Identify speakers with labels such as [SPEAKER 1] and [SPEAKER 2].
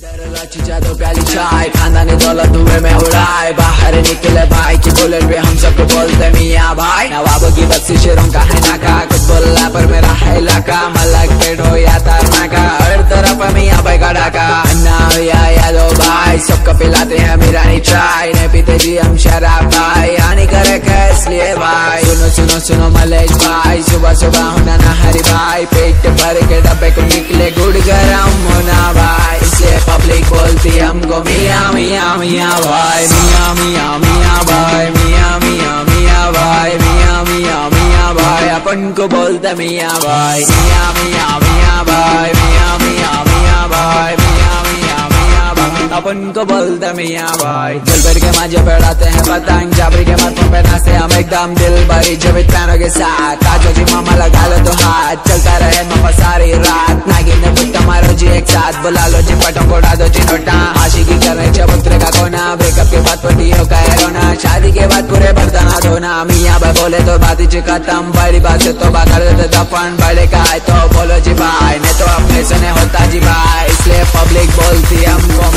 [SPEAKER 1] प्याली चाय खानदानी दौलत धुएँ में उड़ाए बाहर निकले भाई की बुलेट पे हम सबको बोलते मियाँ भाई नवाबों की बस्ती शेरों का है नाका कुछ पर मेरा है इलाका मलक पेट हो या तरनाका हर तरफ़ मियाँ भाई का डाका अन्ना हो या यादो भाई सबको पिलाते हैं मीरानी चाय नहीं पीते जी हम शराब भाई हानि करे इसलिए भाई सुनो सुनो सुनो मलेश भाई सुबह सुबह होना ना हरी भाई पेट भर के डब्बे को निकले गुड़ गरम होना पब्लिक बोलती हमको मियाँ मियाँ मियाँ भाई मियाँ मियाँ मियाँ भाई मियाँ मियाँ मियाँ भाई मियाँ मियाँ मियाँ भाई अपन को बोलते मियाँ भाई मियाँ मियाँ मियाँ भाई मियाँ मियाँ मियाँ भाई मियाँ मियाँ मियाँ भाई अपन को बोलते मियाँ भाई दिल के माजे बढ़ाते हैं पतंग जाबरी के माथों पे नाचते हम एकदम दिल भरी जब पैनों के साथ आजो जी मामा लगा एक साथ बुला लो जी पटों को उड़ा दो जी नोटा। की करने चबूतरे का कोना ब्रेकअप के बाद पटी हो का रोना। शादी के बाद पूरे बर्तना धोना। मियाँ भाई बोले तो बात जी खत्म, बड़ी बात से तो कर देते दफन। बड़े का है तो बोलो जी भाई नहीं तो अपने सुने होता जी भाई इसलिए पब्लिक बोलती हमको